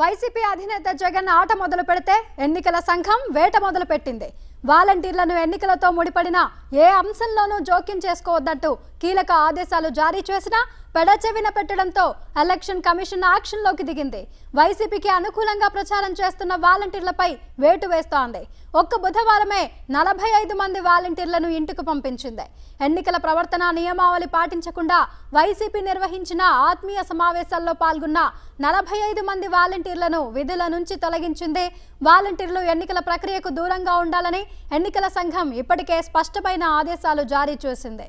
YCP అధినేత జగన్ ఆట మొదలు పెడితే ఎన్నికల సంఘం వేట మొదలు పెట్టింది. వాలంటీర్లను ఎన్నికలతో ముడిపడిన ఏ అంశంలోనూ జోక్యం చేసుకోవద్దంటూ కీలక ఆదేశాలు జారీ చేసినా పెడచెవిన పెట్టడంతో ఎలక్షన్ కమిషన్ యాక్షన్లోకి దిగింది. వైసీపీకి అనుకూలంగా ప్రచారం చేస్తున్న వాలంటీర్లపై వేటు వేస్తోంది. ఒక్క బుధవారమే నలభై ఐదు మంది వాలంటీర్లను ఇంటికి పంపించింది. ఎన్నికల ప్రవర్తన నియమావళి పాటించకుండా వైసీపీ నిర్వహించిన ఆత్మీయ సమావేశాల్లో పాల్గొన్న నలభై ఐదు మంది వాలంటీర్లను విధుల నుంచి తొలగించింది. వాలంటీర్లు ఎన్నికల ప్రక్రియకు దూరంగా ఉండాలని ఎన్నికల సంఘం ఇప్పటికే స్పష్టమైన ఆదేశాలు జారీ చేసింది.